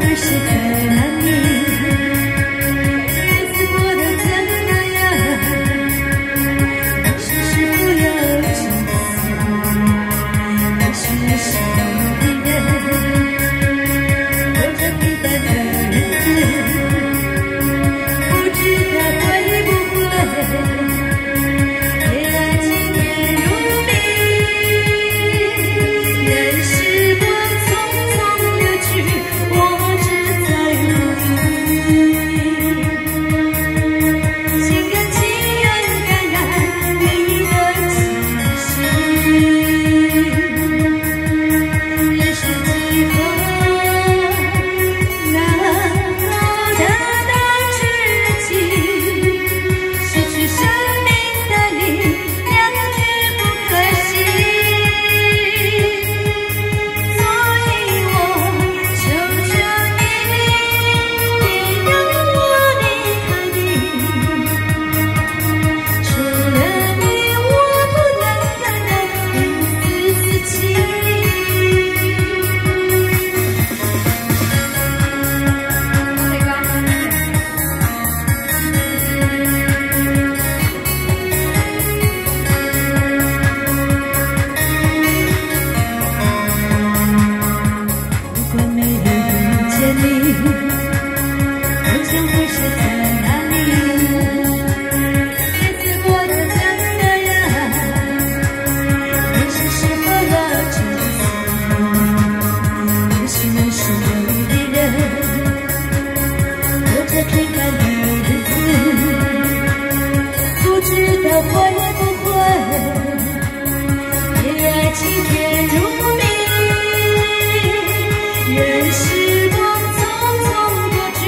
deixe ver. 我也不会也爱情天如蜜任时光匆匆过去